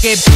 Get